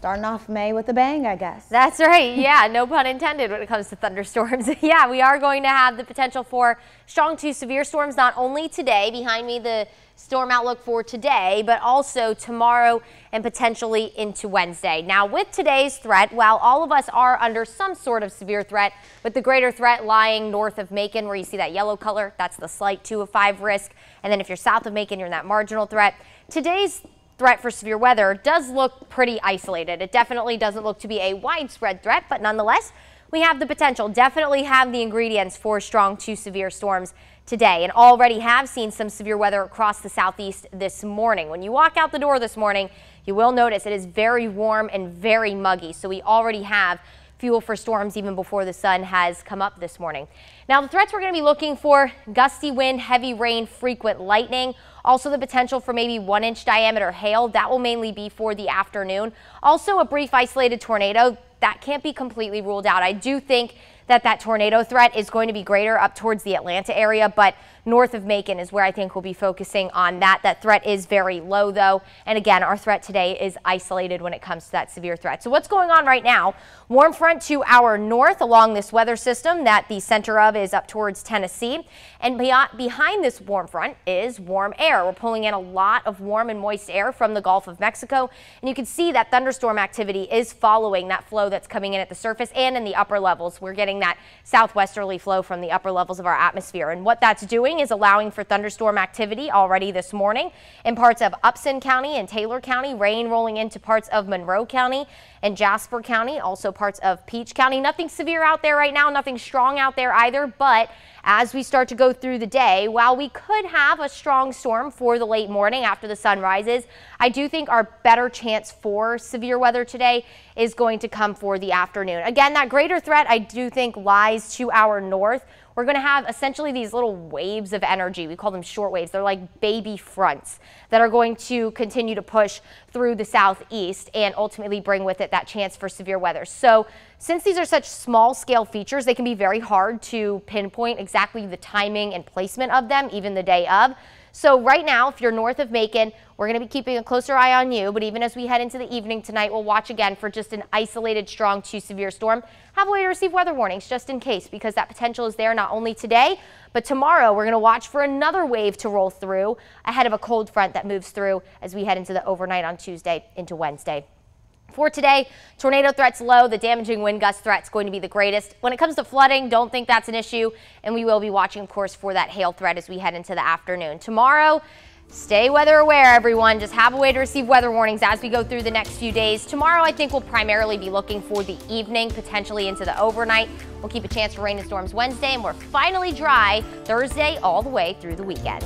starting off May with a bang, I guess. That's right. Yeah, no pun intended when it comes to thunderstorms. yeah, we are going to have the potential for strong to severe storms not only today, behind me the storm outlook for today, but also tomorrow and potentially into Wednesday. Now, with today's threat, while all of us are under some sort of severe threat, with the greater threat lying north of Macon, where you see that yellow color, that's the slight 2 of 5 risk. And then if you're south of Macon, you're in that marginal threat. Today's threat for severe weather does look pretty isolated. It definitely doesn't look to be a widespread threat, but nonetheless, we have the potential, definitely have the ingredients for strong to severe storms today and already have seen some severe weather across the southeast this morning. When you walk out the door this morning, you will notice it is very warm and very muggy. So we already have fuel for storms even before the sun has come up this morning. Now the threats we're going to be looking for gusty wind, heavy rain, frequent lightning. Also the potential for maybe one inch diameter hail. That will mainly be for the afternoon. Also a brief isolated tornado. That can't be completely ruled out. I do think that that tornado threat is going to be greater up towards the Atlanta area, but north of Macon is where I think we'll be focusing on that. That threat is very low though. And again, our threat today is isolated when it comes to that severe threat. So what's going on right now? Warm front to our north along this weather system that the center of is up towards Tennessee. And beyond, behind this warm front is warm air. We're pulling in a lot of warm and moist air from the Gulf of Mexico. And you can see that thunderstorm activity is following that flow that's coming in at the surface and in the upper levels. We're getting that southwesterly flow from the upper levels of our atmosphere. And what that's doing is allowing for thunderstorm activity already this morning in parts of Upson County and Taylor County, rain rolling into parts of Monroe County and Jasper County, also parts of Peach County. Nothing severe out there right now, nothing strong out there either, but as we start to go through the day, while we could have a strong storm for the late morning after the sun rises, I do think our better chance for severe weather today is going to come for the afternoon. Again, that greater threat I do think lies to our north we're going to have essentially these little waves of energy. We call them short waves. They're like baby fronts that are going to continue to push through the southeast and ultimately bring with it that chance for severe weather. So since these are such small scale features, they can be very hard to pinpoint exactly the timing and placement of them, even the day of. So right now, if you're north of Macon, we're going to be keeping a closer eye on you. But even as we head into the evening tonight, we'll watch again for just an isolated strong to severe storm. Have a way to receive weather warnings just in case because that potential is there not only today, but tomorrow we're going to watch for another wave to roll through ahead of a cold front that moves through as we head into the overnight on Tuesday into Wednesday. For today, tornado threats low. The damaging wind gust threat is going to be the greatest. When it comes to flooding, don't think that's an issue. And we will be watching, of course, for that hail threat as we head into the afternoon. Tomorrow, Stay weather aware, everyone. Just have a way to receive weather warnings as we go through the next few days. Tomorrow, I think we'll primarily be looking for the evening, potentially into the overnight. We'll keep a chance for rain and storms Wednesday, and we're finally dry Thursday all the way through the weekend.